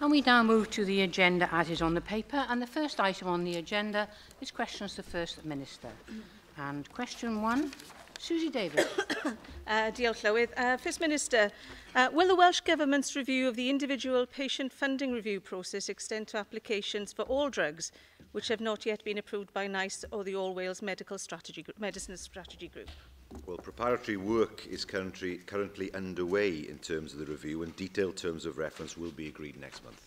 And we now move to the agenda as is on the paper. And the first item on the agenda is questions to the First Minister. and question one, Susie Davis. uh, Diolch Llywydd. Uh, First Minister, uh, will the Welsh Government's review of the individual patient funding review process extend to applications for all drugs which have not yet been approved by NICE or the All Wales Medical Strategy Group, Medicine Strategy Group? Well, preparatory work is currently, currently underway in terms of the review and detailed terms of reference will be agreed next month.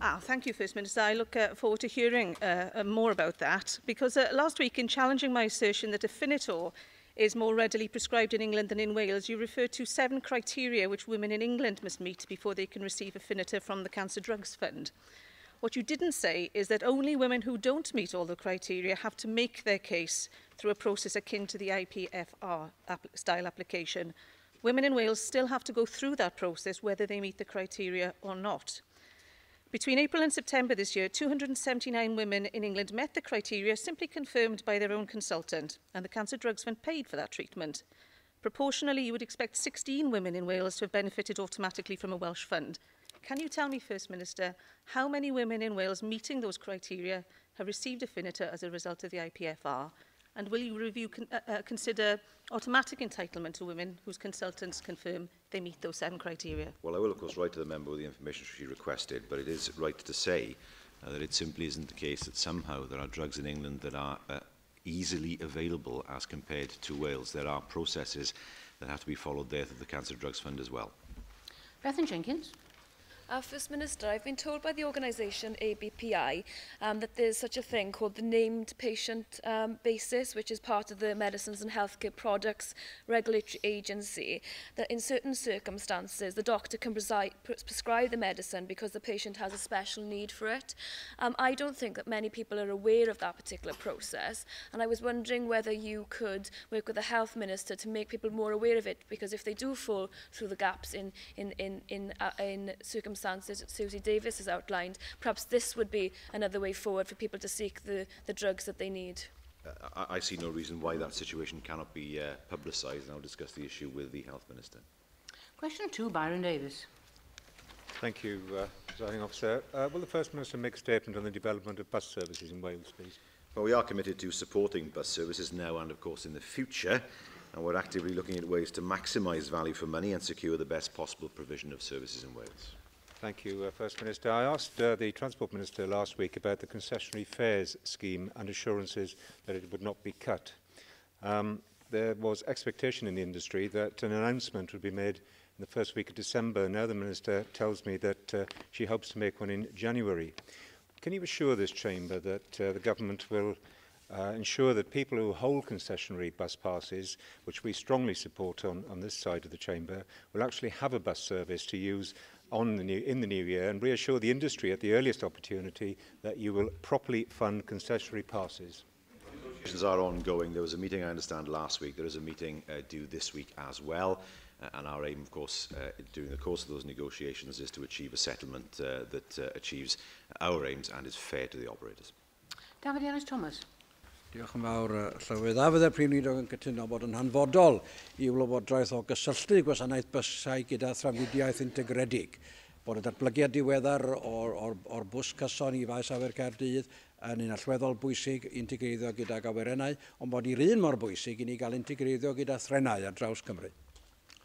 Ah, thank you, First Minister. I look uh, forward to hearing uh, uh, more about that because uh, last week in challenging my assertion that Afinitor is more readily prescribed in England than in Wales, you referred to seven criteria which women in England must meet before they can receive Afinitor from the Cancer Drugs Fund. What you didn't say is that only women who don't meet all the criteria have to make their case through a process akin to the IPFR app style application. Women in Wales still have to go through that process whether they meet the criteria or not. Between April and September this year, 279 women in England met the criteria simply confirmed by their own consultant, and the cancer drugs went paid for that treatment. Proportionally, you would expect 16 women in Wales to have benefited automatically from a Welsh fund, Can you tell me, First Minister, how many women in Wales meeting those criteria have received Affinita as a result of the IPFR? And will you review con uh, uh, consider automatic entitlement to women whose consultants confirm they meet those seven criteria? Well, I will, of course, write to the member with the information she requested, but it is right to say uh, that it simply isn't the case that somehow there are drugs in England that are uh, easily available as compared to Wales. There are processes that have to be followed there through the Cancer Drugs Fund as well. Bethan Jenkins. Uh, First Minister, I've been told by the organisation ABPI um, that there's such a thing called the named patient um, basis, which is part of the Medicines and Healthcare Products Regulatory Agency, that in certain circumstances the doctor can prescribe the medicine because the patient has a special need for it. Um, I don't think that many people are aware of that particular process, and I was wondering whether you could work with the Health Minister to make people more aware of it, because if they do fall through the gaps in, in, in, in, uh, in circumstances circumstances that Susie Davis has outlined, perhaps this would be another way forward for people to seek the, the drugs that they need. Uh, I, I see no reason why that situation cannot be uh, publicised, and I'll discuss the issue with the Health Minister. Question two, Byron Davis. Thank you, uh, Presiding Officer. Uh, will the First Minister make a statement on the development of bus services in Wales, please? Well, we are committed to supporting bus services now and, of course, in the future. And we're actively looking at ways to maximise value for money and secure the best possible provision of services in Wales. Thank you, uh, First Minister. I asked uh, the Transport Minister last week about the concessionary fares scheme and assurances that it would not be cut. Um, there was expectation in the industry that an announcement would be made in the first week of December. Now the Minister tells me that uh, she hopes to make one in January. Can you assure this chamber that uh, the government will uh, ensure that people who hold concessionary bus passes, which we strongly support on, on this side of the chamber, will actually have a bus service to use on the new, in the new year and reassure the industry at the earliest opportunity that you will properly fund concessionary passes? Negotiations are ongoing. There was a meeting, I understand, last week. There is a meeting uh, due this week as well. Uh, and our aim, of course, uh, during the course of those negotiations is to achieve a settlement uh, that uh, achieves our aims and is fair to the operators. David Yanis Thomas. Diolch yn fawr, Llywydd. A fydde'r Prif Nidog yn cytuno bod yn hanfodol i wlywodraeth o gysylltu gwasanaeth bysau gyda thramfudiaeth integredig. Bod y datblygiad diweddar o'r, or, or bws cyson i faes awyr Caerdydd yn un allweddol bwysig integreiddio gyda gawerennau, ond bod i'r un mor bwysig i ni gael integreiddio gyda threnau ar draws Cymru.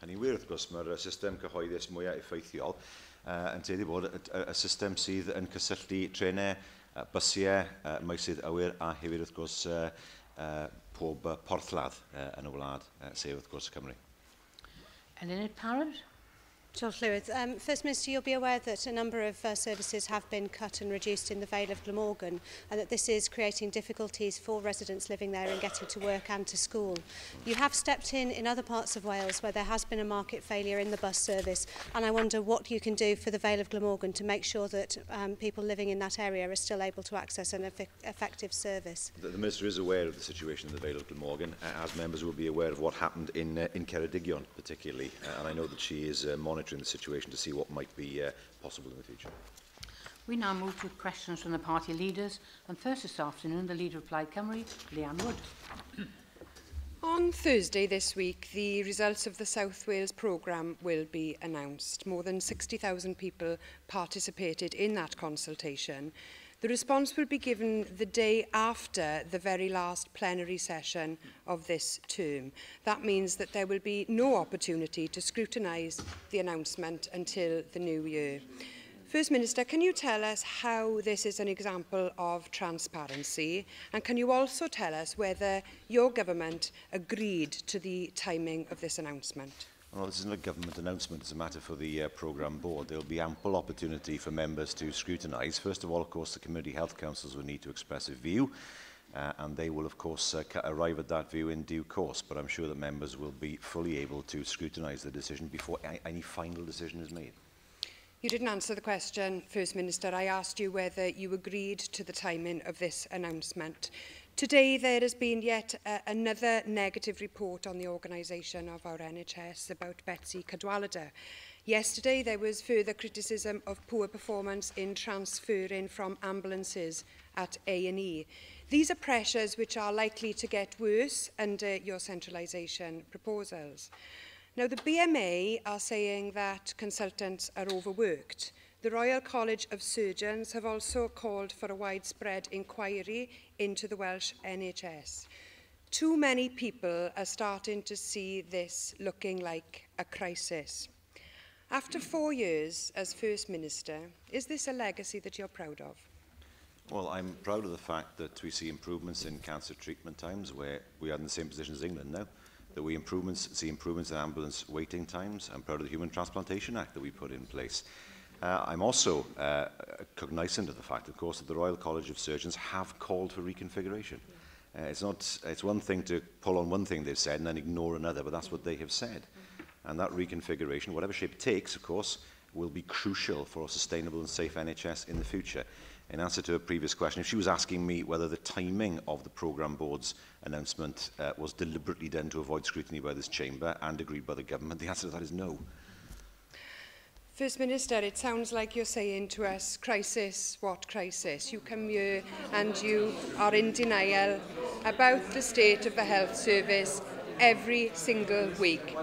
Hynny wir, wrth gwrs, mae'r system cyhoeddus mwyaf effeithiol uh, yn teulu bod y, y, y system sydd yn cysylltu trenau bysiau uh, meysydd awyr a hefyd wrth gwrs uh, uh, pob porthladd uh, yn y wlad, uh, sef wrth gwrs Cymru. Elunid Parod? Jill Lewis. Um, First Minister, you'll be aware that a number of uh, services have been cut and reduced in the Vale of Glamorgan and that this is creating difficulties for residents living there and getting to work and to school. You have stepped in in other parts of Wales where there has been a market failure in the bus service and I wonder what you can do for the Vale of Glamorgan to make sure that um, people living in that area are still able to access an eff effective service. The, the Minister is aware of the situation in the Vale of Glamorgan, uh, as members will be aware of what happened in, uh, in Ceredigion particularly, uh, and I know that she is uh, monitoring monitoring the situation to see what might be uh, possible in the future. We now move to questions from the party leaders. And first this afternoon, the leader of Plaid Cymru, Leanne Wood. On Thursday this week, the results of the South Wales programme will be announced. More than 60,000 people participated in that consultation. The response will be given the day after the very last plenary session of this term. That means that there will be no opportunity to scrutinise the announcement until the new year. First Minister, can you tell us how this is an example of transparency? And can you also tell us whether your government agreed to the timing of this announcement? Well, this isn't a government announcement. It's a matter for the uh, programme board. There will be ample opportunity for members to scrutinise. First of all, of course, the community health councils will need to express a view. Uh, and they will, of course, uh, arrive at that view in due course. But I'm sure that members will be fully able to scrutinise the decision before any final decision is made. You didn't answer the question, First Minister. I asked you whether you agreed to the timing of this announcement. Today there has been yet uh, another negative report on the organisation of our NHS about Betsy Cadwallader. Yesterday there was further criticism of poor performance in transferring from ambulances at A&E. These are pressures which are likely to get worse under your centralisation proposals. Now the BMA are saying that consultants are overworked. The Royal College of Surgeons have also called for a widespread inquiry into the Welsh NHS. Too many people are starting to see this looking like a crisis. After four years as First Minister, is this a legacy that you're proud of? Well, I'm proud of the fact that we see improvements in cancer treatment times where we are in the same position as England now that we improvements, see improvements in ambulance waiting times. I'm proud of the Human Transplantation Act that we put in place. Uh, I'm also uh, cognizant of the fact, of course, that the Royal College of Surgeons have called for reconfiguration. Uh, it's, not, it's one thing to pull on one thing they've said and then ignore another, but that's what they have said. Mm-hmm. And that reconfiguration, whatever shape it takes, of course, will be crucial for a sustainable and safe NHS in the future. In answer to a previous question, if she was asking me whether the timing of the programme board's announcement uh, was deliberately done to avoid scrutiny by this chamber and agreed by the government, the answer to that is no. First Minister, it sounds like you're saying to us, crisis, what crisis? You come here and you are in denial about the state of the health service every single week.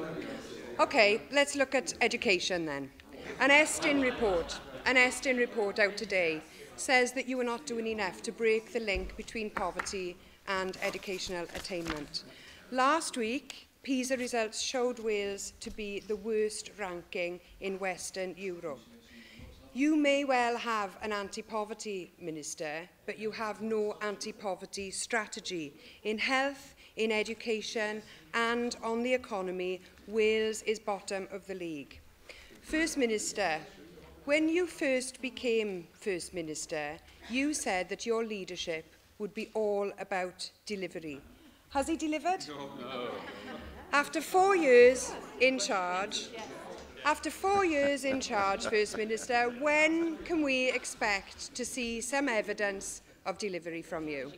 Okay, let's look at education then. An Estin report, an Estin report out today says that you are not doing enough to break the link between poverty and educational attainment. Last week, PISA results showed Wales to be the worst ranking in Western Europe. You may well have an anti-poverty minister, but you have no anti-poverty strategy. In health, in education and on the economy, Wales is bottom of the league. First Minister, when you first became First Minister, you said that your leadership would be all about delivery. Has he delivered? No, no. After four years in charge, after four years in charge, First Minister, when can we expect to see some evidence of delivery from you?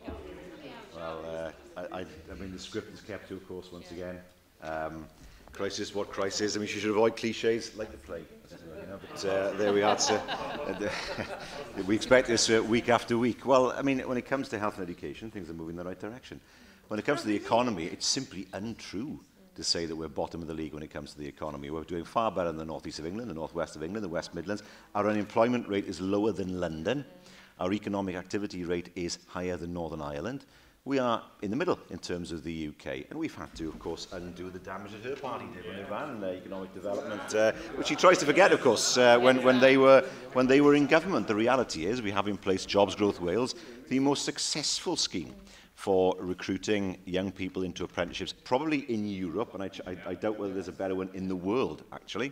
Well, uh, I, I, I mean, the script is kept to, of course, once again. Um, crisis, what crisis? I mean, you should avoid cliches like the plague. but uh, there we are. So, uh, we expect this uh, week after week. Well, I mean, when it comes to health and education, things are moving in the right direction. When it comes to the economy, it's simply untrue to say that we're bottom of the league when it comes to the economy. We're doing far better than the northeast of England, the northwest of England, the West Midlands. Our unemployment rate is lower than London. Our economic activity rate is higher than Northern Ireland. We are in the middle in terms of the UK, and we've had to, of course, undo the damage that her party did when they ran uh, economic development, uh, which she tries to forget, of course, uh, when, when, they were, when they were in government. The reality is we have in place Jobs Growth Wales, the most successful scheme for recruiting young people into apprenticeships, probably in Europe, and I, I, I doubt whether there's a better one in the world, actually.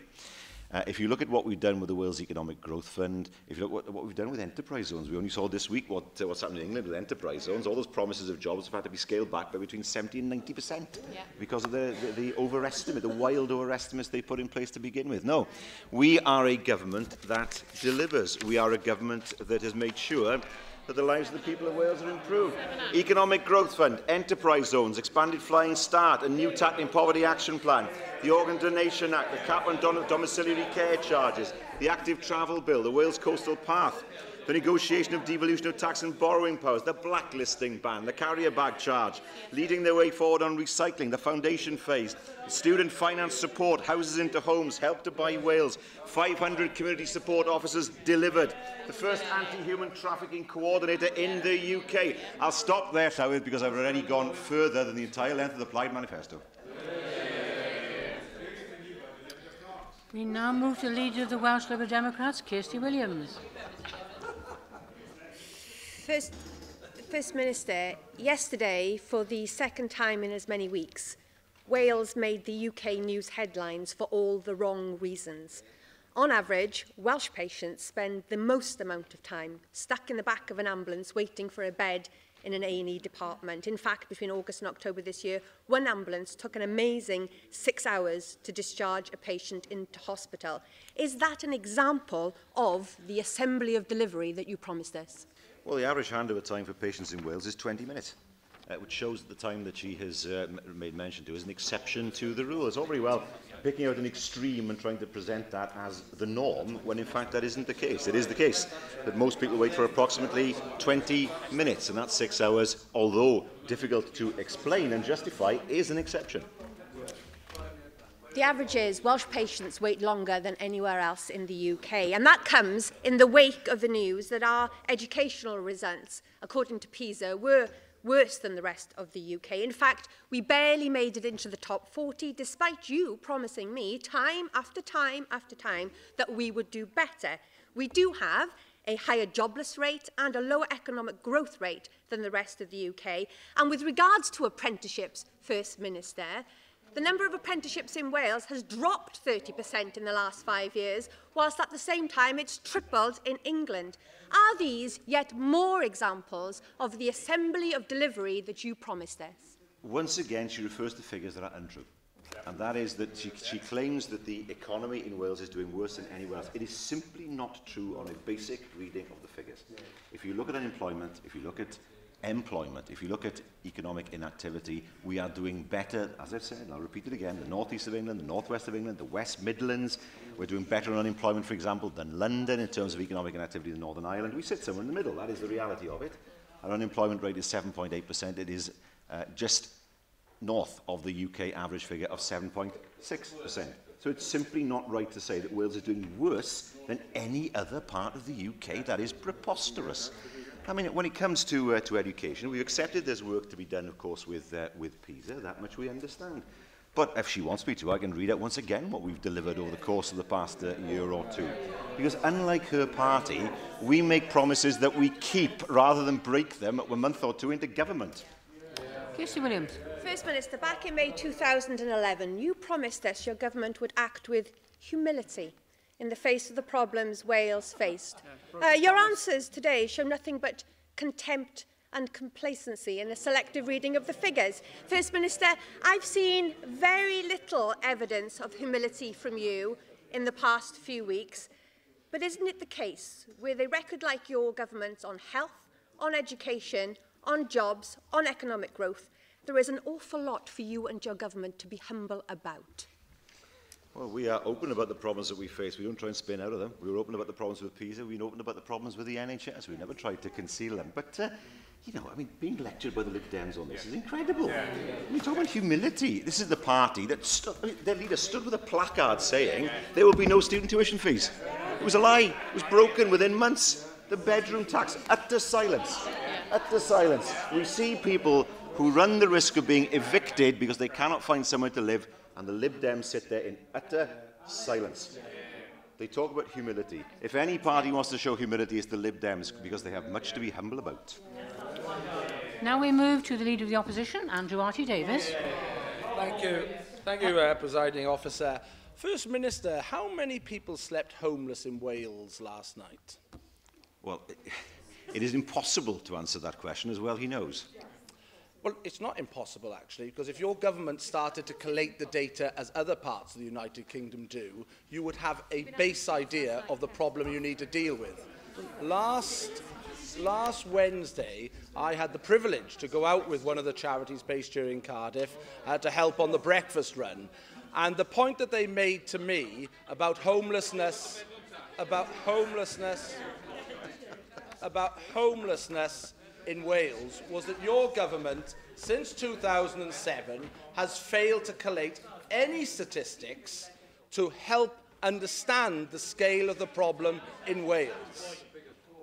Uh, if you look at what we've done with the Wales Economic Growth Fund, if you look at what, what we've done with enterprise zones, we only saw this week what, uh, what's happening in England with enterprise zones. All those promises of jobs have had to be scaled back by between 70 and 90% yeah. because of the, the, the overestimate, the wild overestimates they put in place to begin with. No, we are a government that delivers. We are a government that has made sure that the lives of the people of Wales are improved. Economic Growth Fund, Enterprise Zones, Expanded Flying Start, a new tackling poverty action plan, the Organ Donation Act, the cap on domiciliary care charges, the Active Travel Bill, the Wales Coastal Path. The negotiation of devolution of tax and borrowing powers, the blacklisting ban, the carrier bag charge, leading their way forward on recycling, the foundation phase, student finance support, houses into homes, help to buy Wales, 500 community support officers delivered, the first anti-human trafficking coordinator in the UK. I'll stop there, Llywyd, because I've already gone further than the entire length of the Plaid Manifesto. We now move to the Leader of the Welsh Liberal Democrats, Kirsty Williams. First, First Minister, yesterday, for the second time in as many weeks, Wales made the UK news headlines for all the wrong reasons. On average, Welsh patients spend the most amount of time stuck in the back of an ambulance waiting for a bed in an A&E department. In fact, between August and October this year, one ambulance took an amazing six hours to discharge a patient into hospital. Is that an example of the assembly of delivery that you promised us? Well, the average handover time for patients in Wales is 20 minutes. Uh, which shows that the time that she has uh, made mention to is an exception to the rule. It's all very well picking out an extreme and trying to present that as the norm, when in fact that isn't the case. It is the case that most people wait for approximately 20 minutes, and that's six hours, although difficult to explain and justify, is an exception. The average is Welsh patients wait longer than anywhere else in the UK. And that comes in the wake of the news that our educational results, according to PISA, were worse than the rest of the UK. In fact, we barely made it into the top 40, despite you promising me time after time after time that we would do better. We do have a higher jobless rate and a lower economic growth rate than the rest of the UK. And with regards to apprenticeships, First Minister, the number of apprenticeships in Wales has dropped 30% in the last five years, whilst at the same time it's tripled in England. Are these yet more examples of the assembly of delivery that you promised us? Once again, she refers to figures that are untrue. And that is that she, she claims that the economy in Wales is doing worse than anywhere else. It is simply not true on a basic reading of the figures. If you look at unemployment, if you look at employment. If you look at economic inactivity, we are doing better, as I've said, and I'll repeat it again, the northeast of England, the northwest of England, the West Midlands. We're doing better on unemployment, for example, than London in terms of economic inactivity in Northern Ireland. We sit somewhere in the middle. That is the reality of it. Our unemployment rate is 7.8%. It is uh, just north of the UK average figure of 7.6%. So it's simply not right to say that Wales is doing worse than any other part of the UK. That is preposterous. I mean, when it comes to, uh, to education, we've accepted there's work to be done, of course, with, uh, with PISA. That much we understand. But if she wants me to, I can read out once again what we've delivered over the course of the past uh, year or two. Because unlike her party, we make promises that we keep rather than break them a month or two into government. Kirsty Williams. First Minister, back in May 2011, you promised us your government would act with humility in the face of the problems Wales faced. Uh, your answers today show nothing but contempt and complacency in a selective reading of the figures. First Minister, I've seen very little evidence of humility from you in the past few weeks, but isn't it the case with a record like your government on health, on education, on jobs, on economic growth, there is an awful lot for you and your government to be humble about. Well, we are open about the problems that we face. We don't try and spin out of them. We were open about the problems with PISA. We were open about the problems with the NHS. We never tried to conceal them. But, uh, you know, I mean, being lectured by the Lib Dems on this is incredible. Yeah. I mean, talk about humility. This is the party that stood, I mean, their leader stood with a placard saying there will be no student tuition fees. It was a lie. It was broken within months. The bedroom tax, utter silence. Utter silence. We see people who run the risk of being evicted because they cannot find somewhere to live and the Lib Dems sit there in utter silence. They talk about humility. If any party wants to show humility, it's the Lib Dems, because they have much to be humble about. Now we move to the Leader of the Opposition, Andrew Artie Davis. Thank you. Thank you, uh, Presiding Officer. First Minister, how many people slept homeless in Wales last night? Well, it, it is impossible to answer that question, as well he knows. Well, it's not impossible, actually, because if your government started to collate the data as other parts of the United Kingdom do, you would have a base idea of the problem you need to deal with. Last, last Wednesday, I had the privilege to go out with one of the charities based here in Cardiff uh, to help on the breakfast run. And the point that they made to me about homelessness, about homelessness, about homelessness in Wales was that your government, since 2007, has failed to collate any statistics to help understand the scale of the problem in Wales.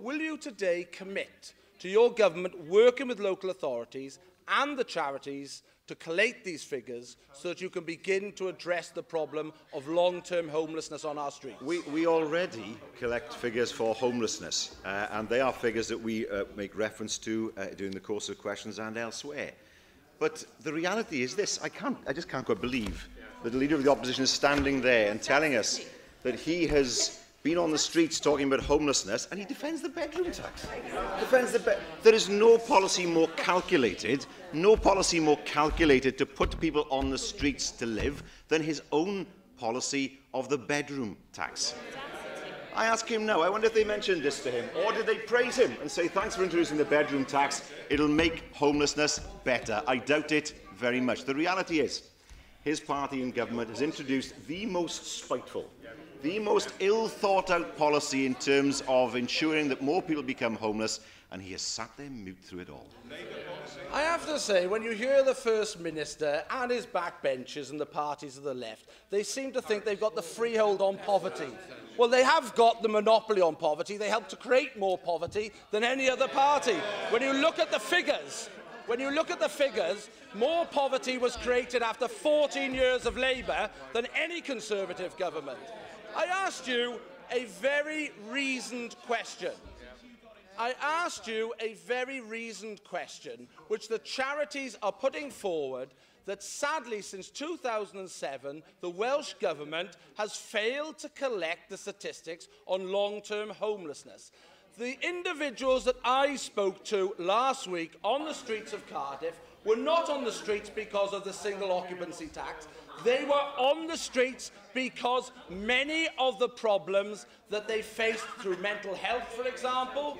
Will you today commit to your government working with local authorities and the charities to collate these figures so that you can begin to address the problem of long-term homelessness on our streets? We, we already collect figures for homelessness, uh, and they are figures that we uh, make reference to uh, during the course of questions and elsewhere. But the reality is this, I, can't, I just can't quite believe that the Leader of the Opposition is standing there and telling us that he has been on the streets talking about homelessness and he defends the bedroom tax. Defends the be there is no policy more calculated, no policy more calculated to put people on the streets to live than his own policy of the bedroom tax. I ask him now, I wonder if they mentioned this to him, or did they praise him and say, thanks for introducing the bedroom tax, it'll make homelessness better. I doubt it very much. The reality is, his party in government has introduced the most spiteful, the most ill-thought-out policy in terms of ensuring that more people become homeless, and he has sat there mute through it all. I have to say, when you hear the First Minister and his backbenchers and the parties of the left, they seem to think they've got the freehold on poverty. Well, they have got the monopoly on poverty. They help to create more poverty than any other party. When you look at the figures, when you look at the figures, more poverty was created after 14 years of Labour than any Conservative government. I asked you a very reasoned question. I asked you a very reasoned question, which the charities are putting forward, that sadly since 2007, the Welsh Government has failed to collect the statistics on long-term homelessness. The individuals that I spoke to last week on the streets of Cardiff were not on the streets because of the single occupancy tax. They were on the streets because many of the problems that they faced through mental health, for example,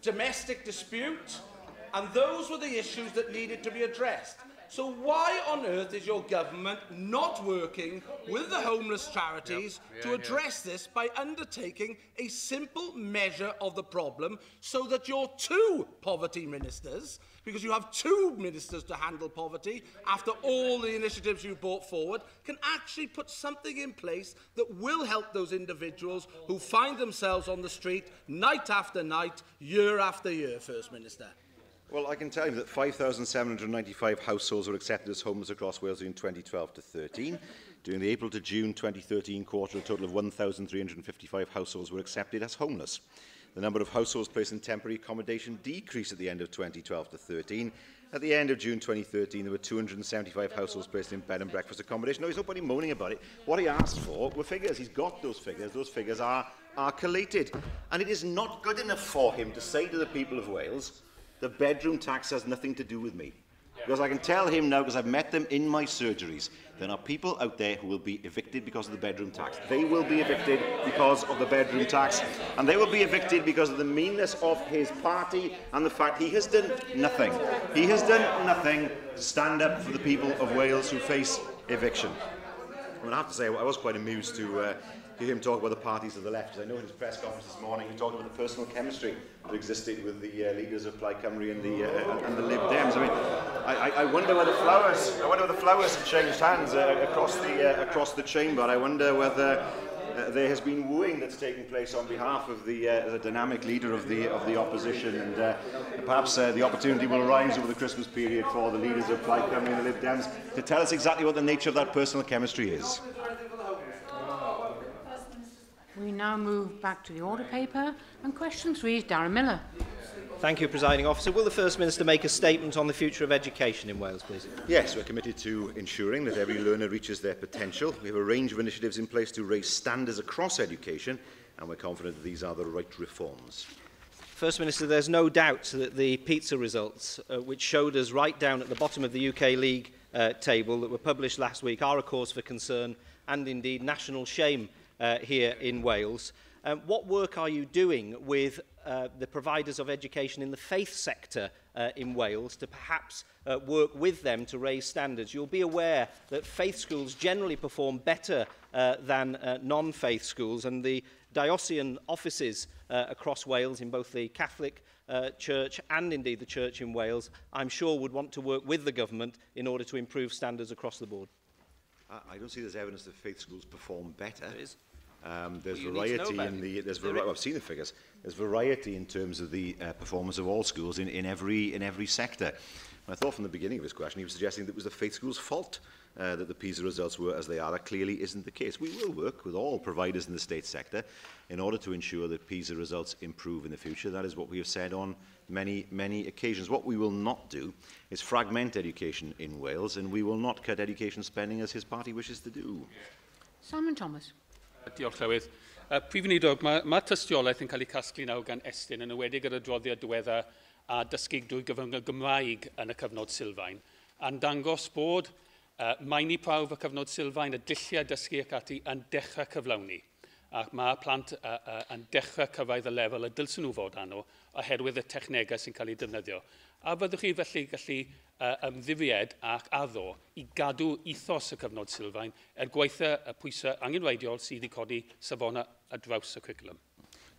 domestic dispute, and those were the issues that needed to be addressed. So why on earth is your government not working with the homeless charities yep. yeah, to address yeah. this by undertaking a simple measure of the problem so that your two poverty ministers, because you have two ministers to handle poverty after all the initiatives you've brought forward, can actually put something in place that will help those individuals who find themselves on the street night after night, year after year, First Minister? Well, I can tell you that 5,795 households were accepted as homeless across Wales in 2012 to 13. During the April to June 2013 quarter, a total of 1,355 households were accepted as homeless. The number of households placed in temporary accommodation decreased at the end of 2012 to 13. At the end of June 2013, there were 275 households placed in bed and breakfast accommodation. No, not nobody moaning about it. What he asked for were figures. He's got those figures. Those figures are, are collated. And it is not good enough for him to say to the people of Wales, the bedroom tax has nothing to do with me. Because I can tell him now, because I've met them in my surgeries, there are people out there who will be evicted because of the bedroom tax. They will be evicted because of the bedroom tax. And they will be evicted because of the meanness of his party and the fact he has done nothing. He has done nothing to stand up for the people of Wales who face eviction. I, mean, I have to say, I was quite amused to uh, hear him talk about the parties of the left. I know in his press conference this morning he talked about the personal chemistry that existed with the uh, leaders of Plaid Cymru and the uh, uh and, the Lib Dems. I mean, I, I wonder whether flowers, I wonder whether flowers have changed hands uh, across the uh, across the chamber. I wonder whether. Uh, there has been wooing that's taking place on behalf of the, uh, the dynamic leader of the of the opposition, and uh, perhaps uh, the opportunity will arise over the Christmas period for the leaders of Plaid Cymru and the Lib Dems to tell us exactly what the nature of that personal chemistry is. We now move back to the order paper and question three is Darren Miller. Thank you, Presiding Officer. Will the First Minister make a statement on the future of education in Wales, please? Yes, we're committed to ensuring that every learner reaches their potential. We have a range of initiatives in place to raise standards across education, and we're confident that these are the right reforms. First Minister, there's no doubt that the pizza results, uh, which showed us right down at the bottom of the UK League uh, table that were published last week, are a cause for concern and indeed national shame uh, here in Wales. Um, what work are you doing with uh, the providers of education in the faith sector uh, in Wales to perhaps uh, work with them to raise standards? You'll be aware that faith schools generally perform better uh, than uh, non-faith schools and the diocesan offices uh, across Wales in both the Catholic uh, Church and indeed the Church in Wales, I'm sure would want to work with the government in order to improve standards across the board. I, I don't see there's evidence that faith schools perform better. There is. Um, there's Well, you need to know variety in the there's There vari- is. I've seen the figures. There's variety in terms of the uh, performance of all schools in, in every in every sector. And I thought from the beginning of his question he was suggesting that it was the faith schools' fault uh, that the PISA results were as they are. That clearly isn't the case. We will work with all providers in the state sector in order to ensure that PISA results improve in the future. That is what we have said on many, many occasions. What we will not do is fragment education in Wales, and we will not cut education spending as his party wishes to do. Simon Thomas. Diolch Llywydd. Uh, Prif wneudwg, mae mae tystiolaeth yn cael ei casglu nawr gan Estyn yn ywedig yr adroddiad diweddar a dysgigdwy gyfrwng y Gymraeg yn y cyfnod sylfaen. A'n dangos bod uh, maeni prawf y cyfnod sylfaen, y dulliau dysgu ac ati yn dechrau cyflawni. Ac mae plant uh, uh, yn dechrau cyfaidd y lefel y dylsyn nhw fod anno oherwydd y technegau sy'n cael ei defnyddio a byddwch chi felly gallu uh, ymddified ac addo i gadw ethos y cyfnod sylfaen er gweithio y pwysau angenweidiol sydd wedi codi safona a draws y cwiclwm.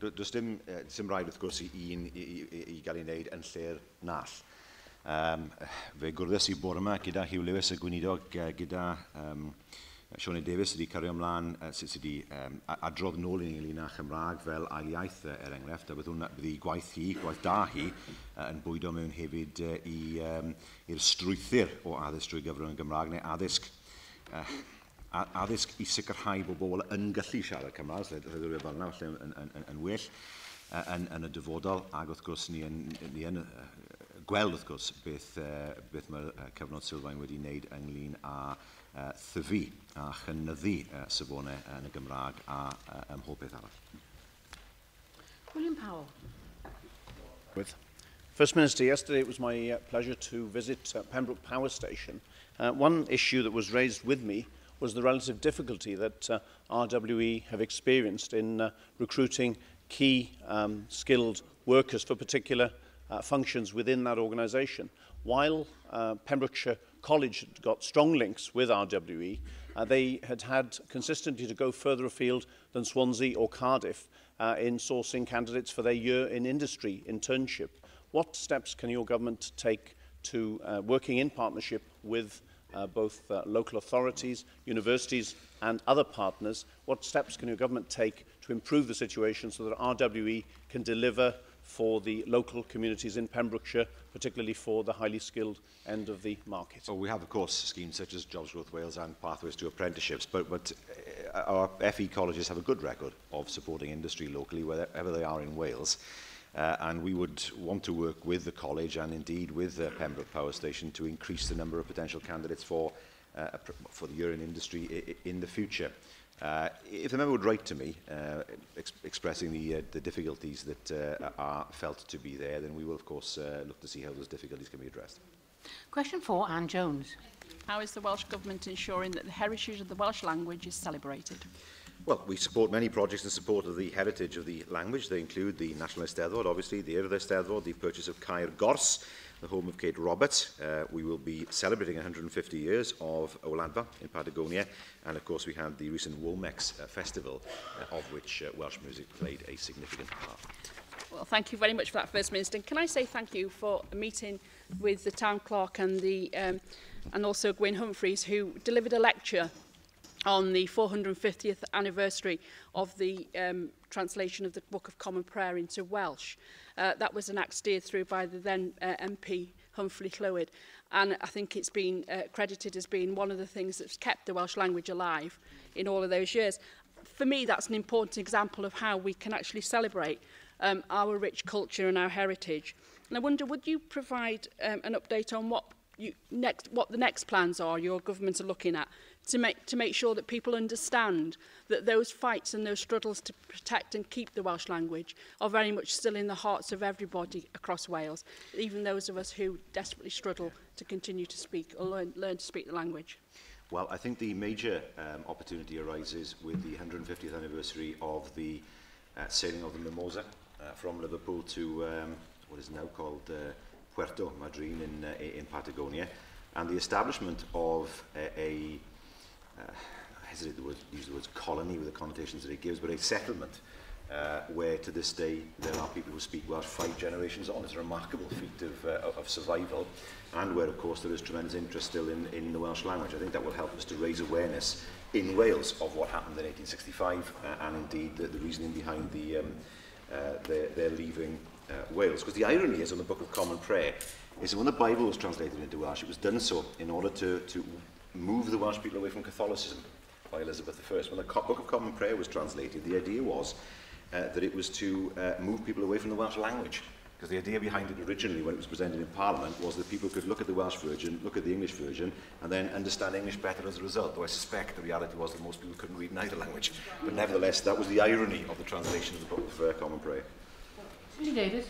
Does dim, dim rhaid wrth gwrs i un i, i, i i gael ei wneud yn lle'r nall. Um, fe gwrddus i bore yma gyda Hugh Lewis y Gweinidog, gyda um, Sione Davies wedi cario ymlaen uh, sydd wedi um, adrodd nôl i ni ynglyn â Chymraeg fel ail iaith er enghraifft, a bydd hwnna bydd ei gwaith hi, gwaith da hi, yn bwydo mewn hefyd uh, i, um, i'r strwythyr o addysg drwy gyfrwng y Gymraeg neu addysg uh, addysg i sicrhau bod bobl yn gallu siarad Cymraeg, lle ddod fel yna, lle yn, yn, yn, yn well, uh, yn, yn y dyfodol, ac wrth gwrs ni yn, ni yn uh, gweld wrth gwrs beth, uh, beth mae'r cyfnod sylfaen wedi wneud ynglyn â uh, thyfu a chynyddu uh, safonau yn y Gymraeg a uh, ym mhob beth arall. William Powell. With. First Minister, yesterday it was my uh, pleasure to visit uh, Pembroke Power Station. Uh, one issue that was raised with me was the relative difficulty that uh, RWE have experienced in uh, recruiting key um, skilled workers for particular uh, functions within that organisation. While uh, Pembrokeshire College had got strong links with RWE, uh, they had had consistently to go further afield than Swansea or Cardiff uh, in sourcing candidates for their year in industry internship. What steps can your government take to uh, working in partnership with uh, both uh, local authorities, universities and other partners? What steps can your government take to improve the situation so that RWE can deliver for the local communities in Pembrokeshire, particularly for the highly skilled end of the market? Well, we have, of course, schemes such as Jobs Growth Wales and Pathways to Apprenticeships, but, but uh, our FE colleges have a good record of supporting industry locally, wherever they are in Wales. Uh, and we would want to work with the college and indeed with uh, Pembroke Power Station to increase the number of potential candidates for, uh, for the urine industry in the future. Uh, if the member would write to me uh, ex expressing the, uh, the difficulties that uh, are felt to be there, then we will of course uh, look to see how those difficulties can be addressed. Question 4, Anne Jones. How is the Welsh Government ensuring that the heritage of the Welsh language is celebrated? Well, we support many projects in support of the heritage of the language. They include the National Eisteddfod, obviously, the Urdd Eisteddfod, the purchase of Caer Gors, the home of Kate Roberts. Uh, we will be celebrating 150 years of Oladva in Patagonia. And of course, we had the recent Womex uh, festival, uh, of which uh, Welsh music played a significant part. Well, thank you very much for that, First Minister. And can I say thank you for a meeting with the Town Clerk and, the, um, and also Gwyn Humphreys, who delivered a lecture on the 450th anniversary of the um, translation of the Book of Common Prayer into Welsh. Uh, that was an act steered through by the then uh, MP Humphrey Clywyd. And I think it's been uh, credited as being one of the things that's kept the Welsh language alive in all of those years. For me, that's an important example of how we can actually celebrate um, our rich culture and our heritage. And I wonder, would you provide um, an update on what you next what the next plans are your government are looking at to make, to make sure that people understand that those fights and those struggles to protect and keep the Welsh language are very much still in the hearts of everybody across Wales, even those of us who desperately struggle to continue to speak or learn, learn to speak the language. Well, I think the major um, opportunity arises with the 150th anniversary of the uh, sailing of the Mimosa uh, from Liverpool to um, what is now called uh, Puerto Madryn in, uh, in Patagonia, and the establishment of uh, a, a uh, I hesitate to use the words colony with the connotations that it gives, but a settlement uh, where to this day there are people who speak Welsh five generations on. It's a remarkable feat of, uh, of survival and where of course there is tremendous interest still in, in the Welsh language. I think that will help us to raise awareness in Wales of what happened in 1865 uh, and indeed the, the reasoning behind the, um, uh, their, their leaving uh, Wales. Because the irony is on the Book of Common Prayer is that when the Bible was translated into Welsh, it was done so in order to, to move the Welsh people away from Catholicism by Elizabeth I. When the Book of Common Prayer was translated, the idea was uh, that it was to uh, move people away from the Welsh language. Because the idea behind it originally, when it was presented in Parliament, was that people could look at the Welsh version, look at the English version, and then understand English better as a result. Though I suspect the reality was that most people couldn't read neither language. But nevertheless, that was the irony of the translation of the Book of uh, Common Prayer. Cindy Davis.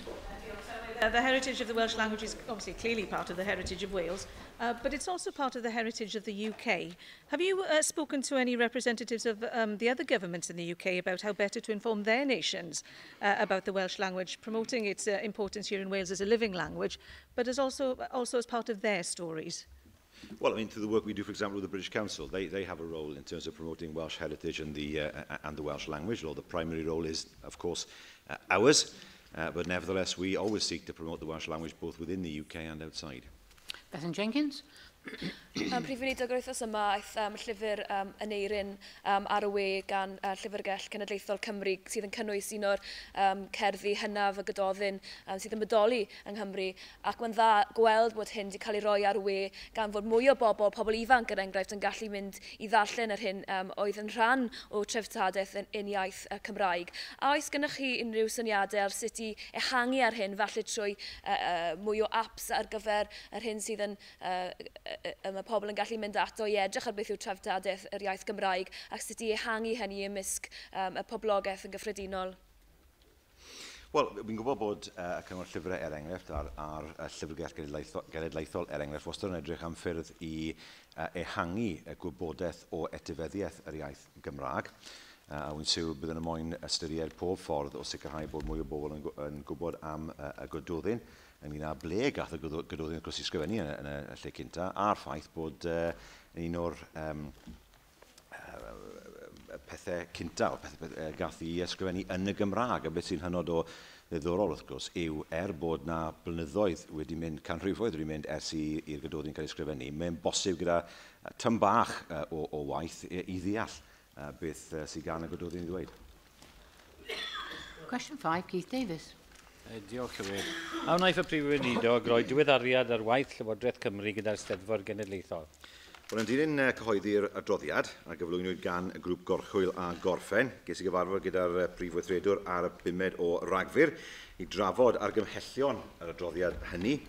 Uh, the heritage of the Welsh language is obviously clearly part of the heritage of Wales, uh, but it's also part of the heritage of the UK. Have you uh, spoken to any representatives of um, the other governments in the UK about how better to inform their nations uh, about the Welsh language, promoting its uh, importance here in Wales as a living language, but as also, also as part of their stories? Well, I mean, through the work we do, for example, with the British Council, they, they have a role in terms of promoting Welsh heritage and the, uh, and the Welsh language, or the primary role is, of course, uh, ours. Uh, but nevertheless, we always seek to promote the Welsh language both within the UK and outside. Bethan Jenkins. Um, Prif Weinidog yr wythnos yma aeth um, llyfr um, yn eirin um, ar y we gan uh, Llyfrgell Cenedlaethol Cymru sydd yn cynnwys un o'r um, cerddi hynaf y gydoddin um, sydd yn bodoli yng Nghymru ac mae'n dda gweld bod hyn wedi cael ei roi ar y we gan fod mwy o bobl, pobl ifanc yr enghraifft yn gallu mynd i ddarllen yr hyn um, oedd yn rhan o treftadaeth yn, yn iaith uh, Cymraeg. A oes gennych chi unrhyw syniadau ar sut i ehangu ar hyn falle trwy uh, uh, mwy o apps ar gyfer yr hyn sydd yn uh, mae pobl yn gallu mynd ato i edrych ar beth yw trefdadaeth yr iaith Gymraeg ac sut i ehangu hynny ymysg um, y poblogaeth yn gyffredinol. Wel, fi'n gwybod bod uh, y cyngor llyfrau er enghraifft a'r, ar y llyfrgell genedlaethol er enghraifft wastad yn edrych am ffyrdd i uh, ehangu y gwybodaeth o etifeddiaeth yr iaith Gymraeg. Uh, a wy'n siŵr byddwn y moyn ystyried pob ffordd o sicrhau bod mwy o bobl yn, yn gwybod am uh, y gododdin ynglyn â ble gath y gydoedd yn gwrs i sgrifennu yn, yn, y lle cynta, a'r ffaith bod uh, un o'r um, pethau cynta o pethau gath i ysgrifennu yn y Gymraeg a beth sy'n hynod o ddiddorol wrth gwrs yw er bod na blynyddoedd wedi mynd, canrifoedd wedi mynd ers i'r gydoeddi'n cael ei sgrifennu, mae'n bosib gyda tym bach uh, o, o waith i, i ddeall uh, beth uh, sydd gan y gydoeddi'n ddweud. Question 5, Keith Davis. Diolch yn fawr. A wnaeth y prif weinidog roi diweddariad ar waith Llywodraeth Cymru gyda'r Steddfod Genedlaethol. Wel, yn dilyn uh, cyhoeddi'r adroddiad a gyflwynwyd gan y grŵp Gorchwyl a Gorffen, ges i gyfarfod gyda'r uh, prif weithredwr ar y bumed o Ragfyr i drafod argymhellion yr adroddiad hynny.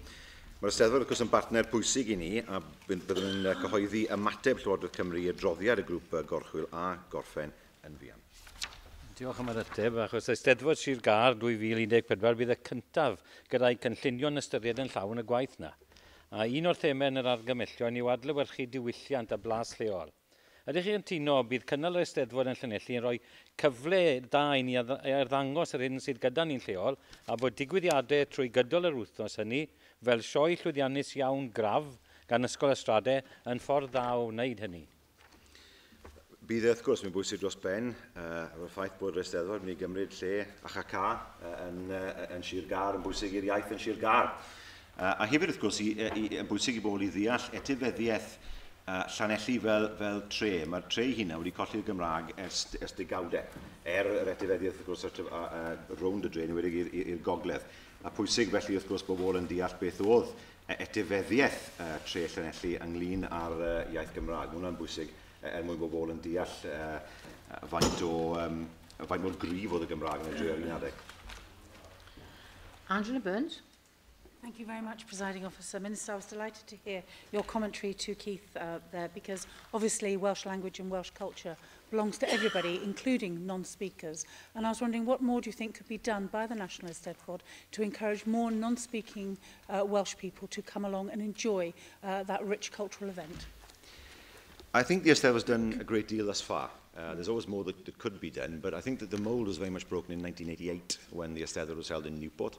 Mae'r Steddfod wrth gwrs yn bartner pwysig i ni a byddwn yn uh, cyhoeddi ymateb Llywodraeth Cymru i adroddiad y grŵp uh, Gorchwyl a Gorffen yn fian. Diolch am yr ateb, achos Eisteddfod Sir Gar 2014 bydd y cyntaf gyda'i cynllunio'n ystyried yn llawn y gwaith na. A un o'r themau yn yr argymellion yw adlywyrchu diwylliant a blas lleol. Ydych chi'n tuno bydd cynnal yr Eisteddfod yn Llanelli yn rhoi cyfle da i ni arddangos yr hyn sydd gyda ni'n lleol a bod digwyddiadau trwy gydol yr wythnos hynny fel sioe llwyddiannus iawn graf gan Ysgol Ystradau yn ffordd dda o wneud hynny. Bydd e, wrth gwrs, mae'n bwysig dros ben, uh, efo'r ffaith bod yr Eisteddfod mynd i gymryd lle a chaca uh, yn, uh, yn Sir Gar, yn bwysig i'r iaith yn Sir Gar. Uh, a hefyd wrth gwrs, i, i, yn bwysig i bobl i ddeall etifeddiaeth uh, llanelli fel, fel tre. Mae'r tre hynna wedi colli'r Gymraeg ers, ers degawdau, er yr etifeddiaeth wrth gwrs a, uh, rownd y dre, ni wedi i'r gogledd. A pwysig felly wrth gwrs bobl yn deall beth oedd e- etifeddiaeth uh, tre llanelli ynglyn â'r uh, iaith Gymraeg. Mae hwnna'n bwysig E, er mwyn bobl yn deall uh, faint o um, faint mor grif oedd y Gymraeg yn y drwy'r un adeg. Angela Burns. Thank you very much, Presiding Officer. Minister, I was delighted to hear your commentary to Keith uh, there because obviously Welsh language and Welsh culture belongs to everybody, including non-speakers. And I was wondering what more do you think could be done by the Nationalist Edward to encourage more non-speaking uh, Welsh people to come along and enjoy uh, that rich cultural event? I think the STF has done a great deal thus far. Uh, there's always more that, that could be done, but I think that the mould was very much broken in 1988 when the Esteddfod was held in Newport.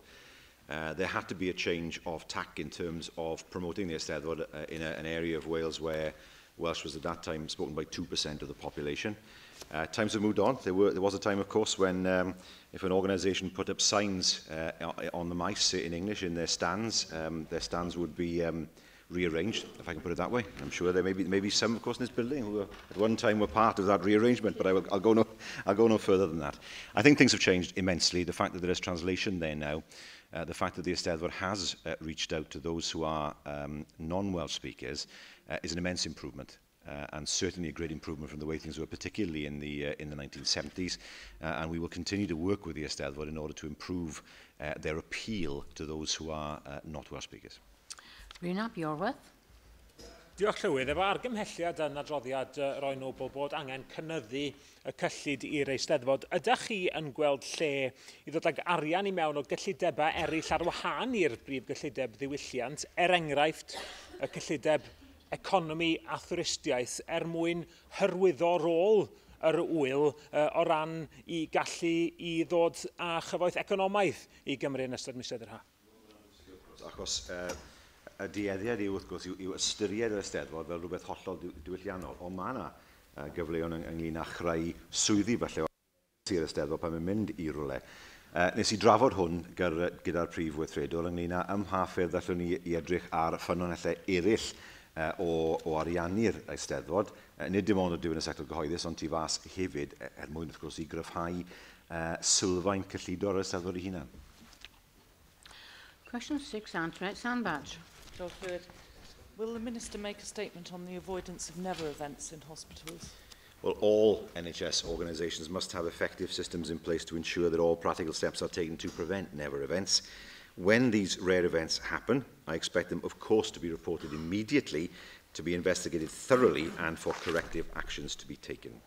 Uh, there had to be a change of tack in terms of promoting the Esteddfod uh, in a, an area of Wales where Welsh was at that time spoken by 2% of the population. Uh, times have moved on. There, were, there was a time, of course, when um, if an organisation put up signs uh, on the mice in English in their stands, um, their stands would be um, uh, rearranged, if I can put it that way. I'm sure there may be, may be some, of course, in this building who were, at one time were part of that rearrangement, but I will, I'll, go no, I'll go no further than that. I think things have changed immensely. The fact that there is translation there now, uh, the fact that the Eisteddfod has uh, reached out to those who are um, non-Welsh speakers uh, is an immense improvement. Uh, and certainly a great improvement from the way things were, particularly in the uh, in the 1970s. Uh, and we will continue to work with the Eisteddfod in order to improve uh, their appeal to those who are uh, not Welsh speakers. Rwyna, Biorwydd. Diolch Llywydd. Efo argymhelliad yn adroddiad uh, roi nobl bod angen cynnyddu y cyllid i'r eisteddfod, ydych chi yn gweld lle i ddod ag arian i mewn o gyllidebau eraill ar wahân i'r brif gyllideb ddiwylliant, er enghraifft y cyllideb economi a thwristiaeth er mwyn hyrwyddo rôl yr wyl uh, o ran i gallu i ddod â chyfoeth economaidd i Gymru yn ystod misoedd yr ha? Achos uh, y dieddiad yw wrth gwrs yw, yw ystyried yr Eisteddfod fel rhywbeth hollol diwylliannol, ond mae yna uh, gyfleon yng, ynglyn â chreu swyddi falle o'r Eisteddfod pan mae'n mynd i rwle. Uh, nes i drafod hwn gyda'r prif weithredol ynglyn â ymhaffydd allwn ni i edrych ar ffynonellau eraill uh, o, o ariannu'r Eisteddfod, uh, nid dim ond o diwyn y sector gyhoeddus, ond tu fas hefyd, e, er mwyn wrth gwrs, i gryfhau uh, sylfaen cyllido'r Eisteddfod i hunan. Question 6, Antoinette Sandbach. Joel Fluid. Will the Minister make a statement on the avoidance of never events in hospitals? Well, all NHS organisations must have effective systems in place to ensure that all practical steps are taken to prevent never events. When these rare events happen, I expect them, of course, to be reported immediately, to be investigated thoroughly and for corrective actions to be taken.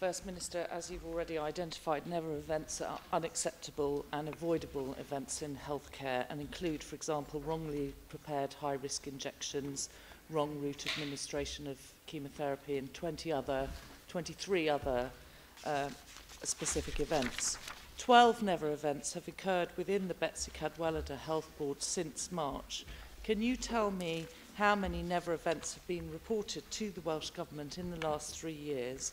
First Minister, as you've already identified, never events are unacceptable and avoidable events in healthcare and include, for example, wrongly prepared high-risk injections, wrong route administration of chemotherapy and 20 other, 23 other uh, specific events. 12 never events have occurred within the Betsy Cadwallader Health Board since March. Can you tell me how many never events have been reported to the Welsh Government in the last three years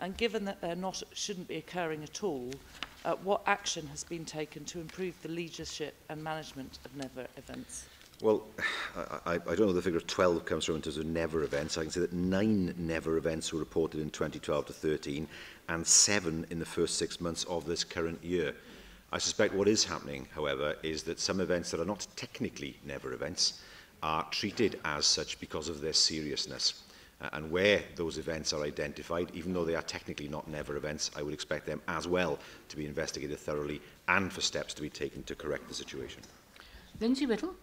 And given that they're not, shouldn't be occurring at all, uh, what action has been taken to improve the leadership and management of never events? Well, I, I, I don't know the figure of 12 comes from in terms of never events. I can say that nine never events were reported in 2012 to 13 and seven in the first six months of this current year. I suspect what is happening, however, is that some events that are not technically never events are treated as such because of their seriousness and where those events are identified, even though they are technically not never events, I would expect them as well to be investigated thoroughly and for steps to be taken to correct the situation. Lindsay Whittle.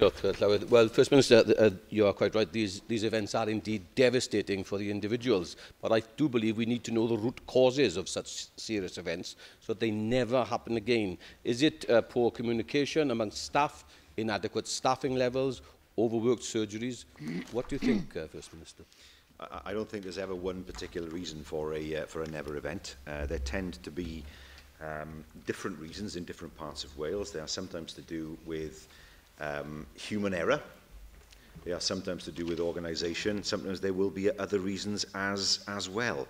Uh, well, First Minister, uh, uh, you are quite right. These, these events are indeed devastating for the individuals. But I do believe we need to know the root causes of such serious events so that they never happen again. Is it uh, poor communication amongst staff, inadequate staffing levels, overworked surgeries. What do you think, uh, First Minister? I, don't think there's ever one particular reason for a, uh, for a never event. Uh, there tend to be um, different reasons in different parts of Wales. They are sometimes to do with um, human error. They are sometimes to do with organisation. Sometimes there will be other reasons as, as well.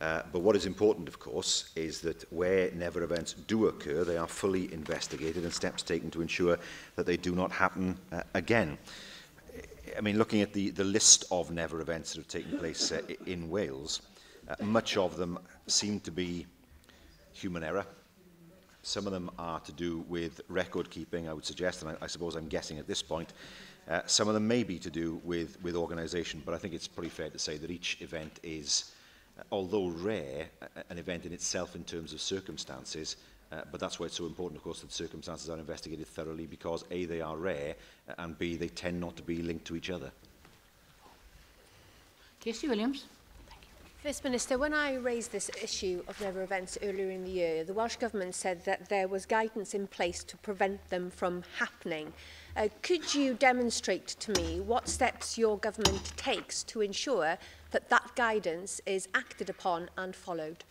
Uh, but what is important, of course, is that where never events do occur, they are fully investigated and steps taken to ensure that they do not happen uh, again. I mean, looking at the, the list of never events that have taken place uh, in Wales, uh, much of them seem to be human error. Some of them are to do with record keeping, I would suggest, and I, I suppose I'm guessing at this point. Uh, some of them may be to do with, with organisation, but I think it's pretty fair to say that each event is although rare, an event in itself in terms of circumstances, uh, but that's why it's so important, of course, that circumstances are investigated thoroughly because A, they are rare, and B, they tend not to be linked to each other. Casey Williams. First Minister, when I raised this issue of never events earlier in the year, the Welsh Government said that there was guidance in place to prevent them from happening. Uh, could you demonstrate to me what steps your government takes to ensure that that guidance is acted upon and followed?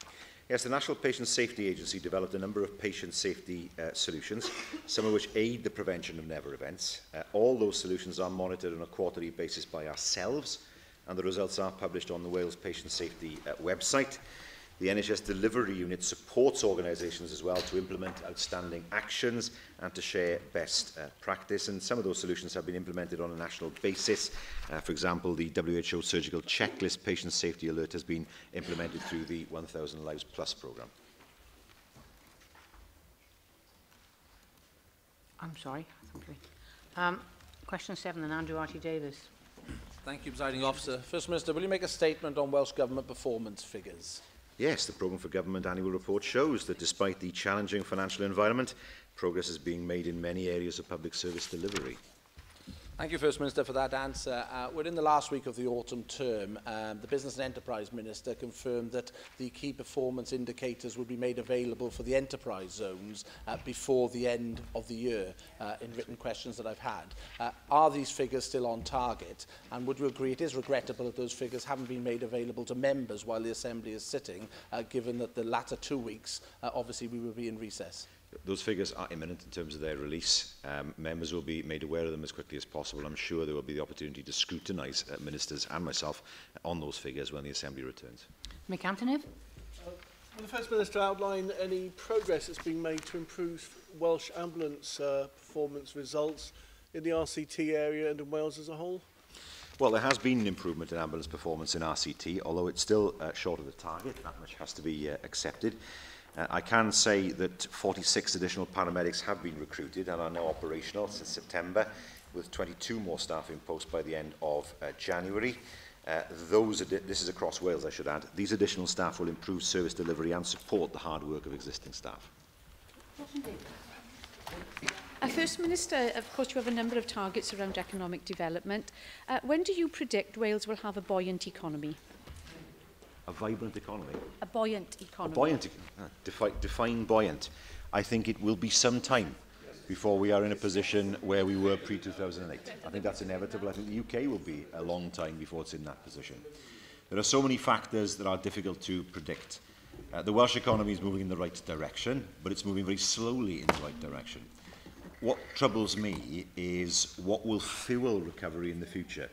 Yes, the National Patient Safety Agency developed a number of patient safety uh, solutions, some of which aid the prevention of never events. Uh, all those solutions are monitored on a quarterly basis by ourselves, and the results are published on the Wales Patient Safety uh, website. The NHS Delivery Unit supports organisations as well to implement outstanding actions and to share best uh, practice. And some of those solutions have been implemented on a national basis. Uh, for example, the WHO Surgical Checklist Patient Safety Alert has been implemented through the 1000 Lives Plus programme. I'm sorry. Um, question seven, then Andrew Archie Davis. Thank you, Presiding Officer. First Minister, will you make a statement on Welsh Government performance figures? Yes, the Programme for Government annual report shows that despite the challenging financial environment, progress is being made in many areas of public service delivery. Thank you, First Minister, for that answer. Uh, we're in the last week of the autumn term. Um, the Business and Enterprise Minister confirmed that the key performance indicators would be made available for the enterprise zones uh, before the end of the year uh, in written questions that I've had. Uh, are these figures still on target? And would you agree it is regrettable that those figures haven't been made available to members while the Assembly is sitting, uh, given that the latter two weeks, uh, obviously, we will be in recess? those figures are imminent in terms of their release. Um, members will be made aware of them as quickly as possible. I'm sure there will be the opportunity to scrutinise uh, ministers and myself on those figures when the Assembly returns. Mick Antonev. Uh, will the First Minister outline any progress that's been made to improve Welsh ambulance uh, performance results in the RCT area and in Wales as a whole? Well, there has been an improvement in ambulance performance in RCT, although it's still uh, short of the target. That much has to be uh, accepted. Uh, I can say that 46 additional paramedics have been recruited and are now operational since September, with 22 more staff in post by the end of uh, January. Uh, those this is across Wales, I should add. These additional staff will improve service delivery and support the hard work of existing staff. Uh, First Minister, of course, you have a number of targets around economic development. Uh, when do you predict Wales will have a buoyant economy? A vibrant economy. A buoyant economy. A buoyant, uh, defi define buoyant. I think it will be some time before we are in a position where we were pre-2008. I think that's inevitable. I think the UK will be a long time before it's in that position. There are so many factors that are difficult to predict. Uh, the Welsh economy is moving in the right direction, but it's moving very slowly in the right direction. What troubles me is what will fuel recovery in the future.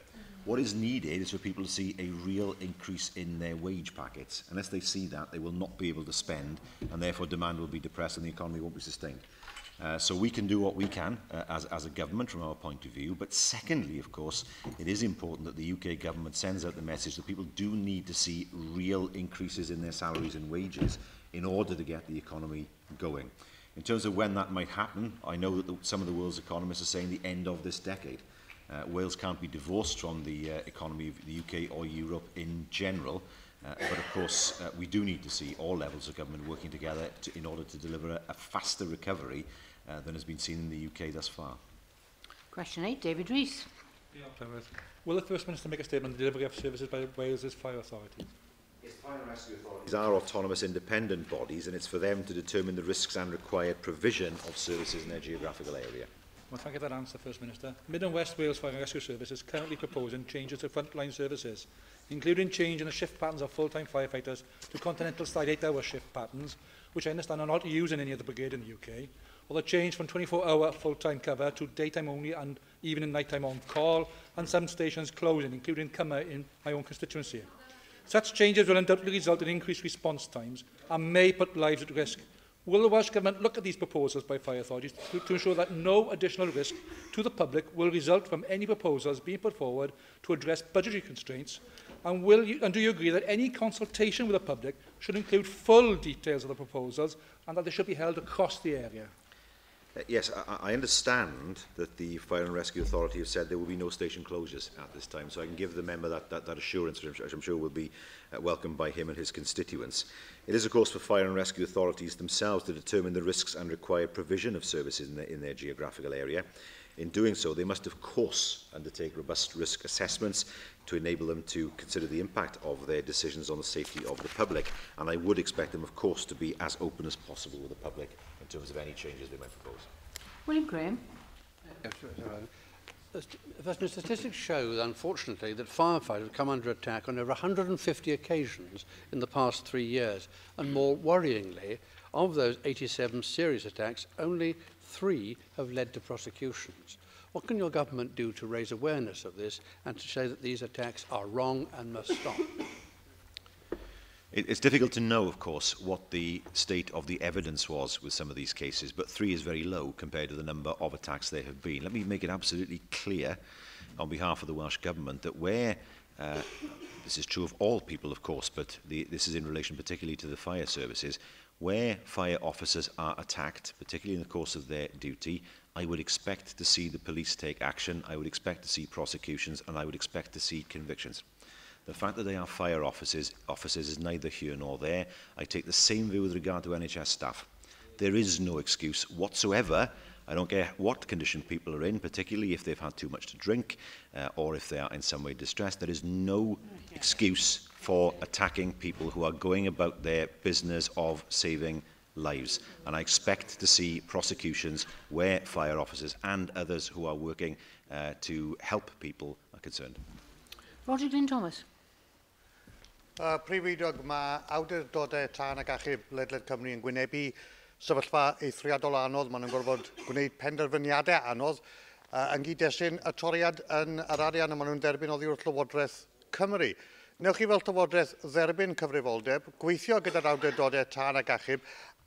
What is needed is for people to see a real increase in their wage packets. Unless they see that, they will not be able to spend, and therefore demand will be depressed and the economy won't be sustained. Uh, so we can do what we can uh, as, as a government from our point of view. But secondly, of course, it is important that the UK government sends out the message that people do need to see real increases in their salaries and wages in order to get the economy going. In terms of when that might happen, I know that the, some of the world's economists are saying the end of this decade. Uh, Wales can't be divorced from the uh, economy of the UK or Europe in general. Uh, but of course, uh, we do need to see all levels of government working together to, in order to deliver a, a faster recovery uh, than has been seen in the UK thus far. Question 8, David Rees. Will the First Minister make a statement on the delivery of services by Wales's fire authorities? Yes, fire and authorities are autonomous independent bodies and it's for them to determine the risks and required provision of services in their geographical area. Well, thank you for that answer, First Minister. Mid and West Wales Fire and Rescue Service is currently proposing changes to frontline services, including change in the shift patterns of full-time firefighters to continental side eight-hour shift patterns, which I understand are not used in any other brigade in the UK, or the change from 24-hour full-time cover to daytime only and even in nighttime on-call, and some stations closing, including Cymru in my own constituency. Such changes will undoubtedly result in increased response times and may put lives at risk Will the Welsh Government look at these proposals by fire authorities to, to ensure that no additional risk to the public will result from any proposals being put forward to address budgetary constraints? And, will you, and do you agree that any consultation with the public should include full details of the proposals and that they should be held across the area? Uh, yes, I, I understand that the Fire and Rescue Authority have said there will be no station closures at this time, so I can give the member that, that, that assurance, which I'm sure will be uh, welcomed by him and his constituents. It is, of course, for Fire and Rescue Authorities themselves to determine the risks and required provision of services in the, in their geographical area. In doing so, they must, of course, undertake robust risk assessments to enable them to consider the impact of their decisions on the safety of the public. And I would expect them, of course, to be as open as possible with the public in terms of any changes they might propose. William Graham. the uh, first the Statistics show, unfortunately, that firefighters have come under attack on over 150 occasions in the past three years. And more worryingly, of those 87 serious attacks, only three have led to prosecutions. What can your government do to raise awareness of this and to say that these attacks are wrong and must stop? It's difficult to know, of course, what the state of the evidence was with some of these cases, but three is very low compared to the number of attacks there have been. Let me make it absolutely clear on behalf of the Welsh Government that where uh, this is true of all people, of course, but the, this is in relation particularly to the fire services, where fire officers are attacked, particularly in the course of their duty, I would expect to see the police take action, I would expect to see prosecutions, and I would expect to see convictions. The fact that they are fire officers, officers is neither here nor there. I take the same view with regard to NHS staff. There is no excuse whatsoever I don't care what condition people are in, particularly if they've had too much to drink uh, or if they are in some way distressed. There is no excuse for attacking people who are going about their business of saving lives. And I expect to see prosecutions where fire officers and others who are working uh, to help people are concerned. Roger Glyn Thomas. Uh, Prif Wydog, mae awdurdodau tân ac achub ledled Cymru yn gwynebu sefyllfa eithriadol anodd, maen nhw'n gorfod gwneud penderfyniadau anodd uh, yn gyd-destun y toriad yn yr arian y maen nhw'n derbyn oddi wrth Llywodraeth Cymru. Newch chi fel Llywodraeth dderbyn cyfrifoldeb, gweithio gyda'r awdurdodau tân ac achub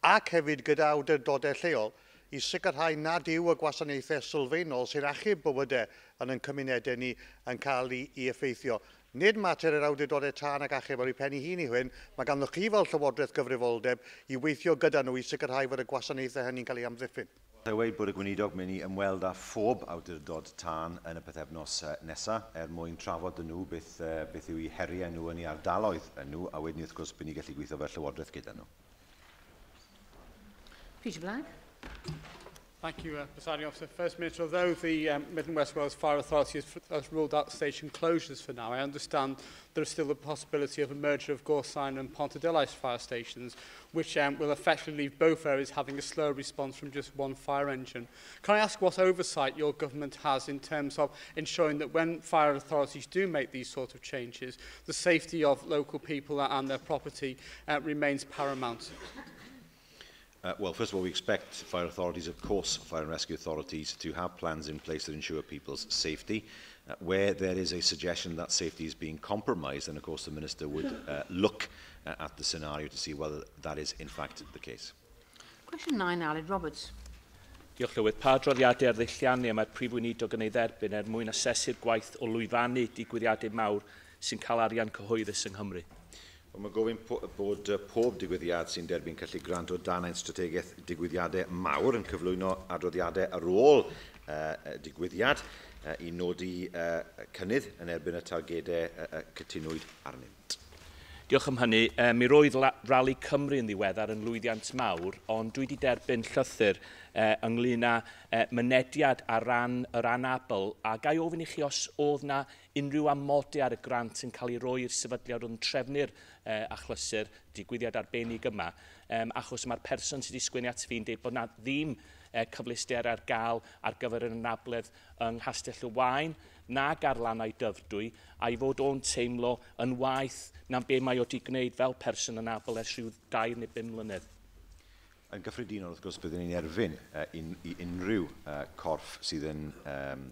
ac hefyd gyda awdurdodau lleol i sicrhau nad yw y gwasanaethau sylfaenol sy'n achub bywydau yn ein cymunedau ni yn cael ei effeithio. Nid mater yr awdurdodau tân ac achub ar ei pen i hun i hwn, mae ganddoch chi fel Llywodraeth gyfrifoldeb i weithio gyda nhw i sicrhau fod y gwasanaethau hynny'n cael ei amddiffyn. Dwi'n dweud bod y gweinidog mynd i ymweld â phob awdurdod tân yn y pethefnos e, nesaf er mwyn trafod yn nhw beth, e, beth yw eu heriau nhw yn eu ardaloedd yn nhw a wedyn wrth gwrs bydd ni gallu gweithio fel Llywodraeth gyda nhw. Peter Black. Thank you, uh, Presiding Officer. First Minister, although the um, Midland West Wales Fire Authority has, has ruled out station closures for now, I understand there is still the possibility of a merger of Gorsine and Pontadelais fire stations, which um, will effectively leave both areas having a slow response from just one fire engine. Can I ask what oversight your government has in terms of ensuring that when fire authorities do make these sort of changes, the safety of local people and their property uh, remains paramount? Uh, well, first of all, we expect fire authorities, of course, fire and rescue authorities, to have plans in place that ensure people's safety. Uh, where there is a suggestion that safety is being compromised, then, of course, the Minister would uh, look uh, at the scenario to see whether that is, in fact, the case. Question 9, Aled Roberts. Diolch Llywydd. Pa droddiadau ar ddilliannu mae'r prif weinidog yn ei dderbyn er mwyn asesu'r gwaith o lwyfannu digwyddiadau mawr sy'n cael arian cyhoeddus yng Nghymru? Wel, mae gofyn bod pob digwyddiad sy'n derbyn gallu grant o dana'n strategaeth digwyddiadau mawr yn cyflwyno adroddiadau ar ôl uh, digwyddiad uh, i nodi uh, cynnydd yn erbyn y targedau uh, cytunwyd arnynt. Diolch am hynny. E, mi roedd Rally Cymru yn ddiweddar yn lwyddiant mawr, ond dwi wedi derbyn llythyr e, ynglyn â e, mynediad ar ran yr anabl, a gai ofyn i chi os oedd na unrhyw amodau ar y grant yn cael ei roi i'r sefydliad oedd yn trefnu'r uh, achlysur digwyddiad arbennig yma, um, achos mae'r person sydd wedi sgwini at fi'n dweud bod na ddim uh, cyfleuster ar gael ar gyfer yr anabledd yng Nghastell y Wain nag ar lannau dyfrdwy a i fod o'n teimlo yn waith na'n be mae o wedi gwneud fel person yn abel ers rhyw dair neu bum mlynedd. Yn gyffredinol, wrth gwrs, byddwn ni'n erfyn uh, un, i unrhyw uh, corff sydd yn um,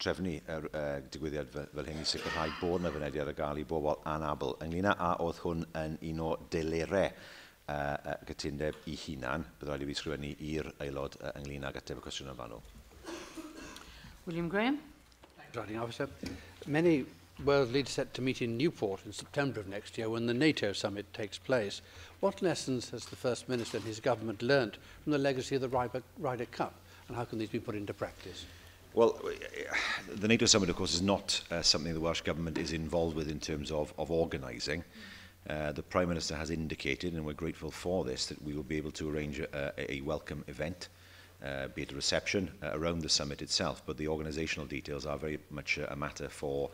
trefnu yr uh, digwyddiad fel, fel hyn i sicrhau bod yna fynediad ar gael i bobl anabl. Ynglyn â oedd hwn yn un o delerau uh, gytundeb i hunan, bydd rhaid i fi sgrifennu i'r aelod uh, ynglyn â ateb y cwestiwn yn fanno. William Graham. Presiding Officer. Many world leaders set to meet in Newport in September of next year when the NATO summit takes place. What lessons has the First Minister and his government learnt from the legacy of the Ryder, Ryder Cup and how can these be put into practice? Well, the NATO summit, of course, is not uh, something the Welsh Government is involved with in terms of, of organising. Uh, the Prime Minister has indicated, and we're grateful for this, that we will be able to arrange a, a welcome event, uh, be it a reception uh, around the summit itself, but the organisational details are very much a matter for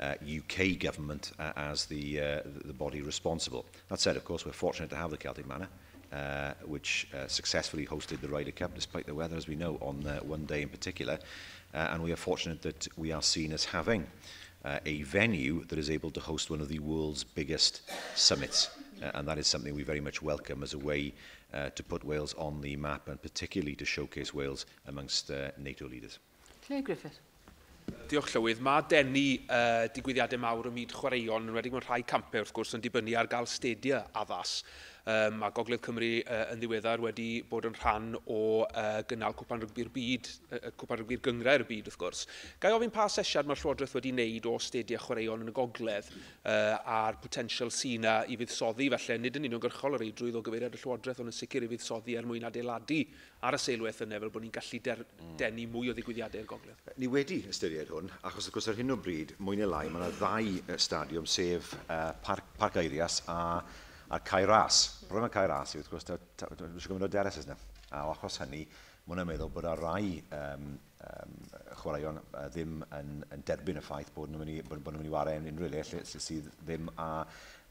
uh, UK government uh, as the, uh, the body responsible. That said, of course, we're fortunate to have the Celtic Manor. Uh, which uh, successfully hosted the Ryder Cup despite the weather as we know on uh, one day in particular uh, and we are fortunate that we are seen as having uh, a venue that is able to host one of the world's biggest summits. Uh, and that is something we very much welcome as a way uh, to put Wales on the map and particularly to showcase Wales amongst uh, NATO leaders. Claire Griffith. Diolch Llywydd, mae denu uh, digwyddiadau mawr ym myd chwaraeon, yn wedi mewn rhai campau wrth gwrs yn dibynnu ar gael stadia addas um, a Gogledd Cymru uh, yn ddiweddar wedi bod yn rhan o uh, gynnal cwpan rygbi'r byd, uh, cwpan rygbi'r gyngrau'r byd wrth gwrs. Gai ofyn pa sesiad mae'r Llywodraeth wedi wneud o stediau chwaraeon yn y Gogledd uh, a'r potensial syna i fuddsoddi felly, nid yn uniongyrchol yr eidrwydd o gyfeiriad y Llywodraeth, ond yn sicr i fuddsoddi er mwyn adeiladu ar y seilwaith yna fel bod ni'n gallu der, mm. denu mwy o ddigwyddiadau i'r Gogledd. Ni wedi ystyried hwn, achos wrth gwrs ar hyn o bryd, mwy neu lai, mae yna ddau stadiwm, sef uh, Parc, Parc Eirias a a Cairas. Problem y Cairas yw, wrth gwrs, dwi'n gwybod o deres yna. A achos hynny, mae hwnna'n meddwl bod y rai um, um, chwaraeon uh, ddim yn, yn derbyn y ffaith bod nhw'n mynd bod, bod nhw'n mynd i wario unrhyw le sydd ddim a,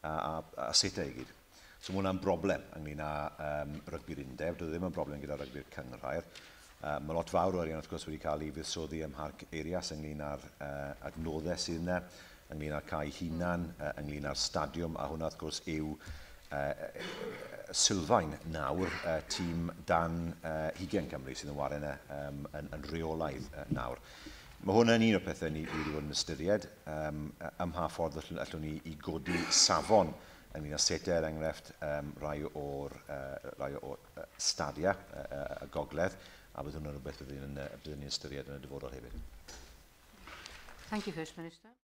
a, a, a seta i gyd. So mae hwnna'n broblem ynglyn â um, rygbi'r undeb, doedd e ddim yn broblem gyda rygbi'r cynghrair. Uh, mae lot fawr o arian wrth gwrs wedi cael ei fuddsoddi ym Mharc Eirias ynglyn â'r uh, adnoddau sydd yna, ynglyn â'r cae hunan, uh, ynglyn â'r stadiwm, a hwnna wrth gwrs yw uh, sylfaen nawr uh, tîm dan uh, Hugen Cymru sydd yn waren um, yn, yn reolaidd uh, nawr. Mae hwn yn un o'r pethau ni wedi bod yn ystyried. Um, ym mha ffordd allwn, allwn ni i godi safon ynglyn â sete er enghraifft um, rai o'r, uh, rai o'r uh, stadia, y uh, uh, gogledd, a bydd hwnna'n rhywbeth byddwn ni'n ystyried yn y dyfodol hefyd. Thank you, First Minister.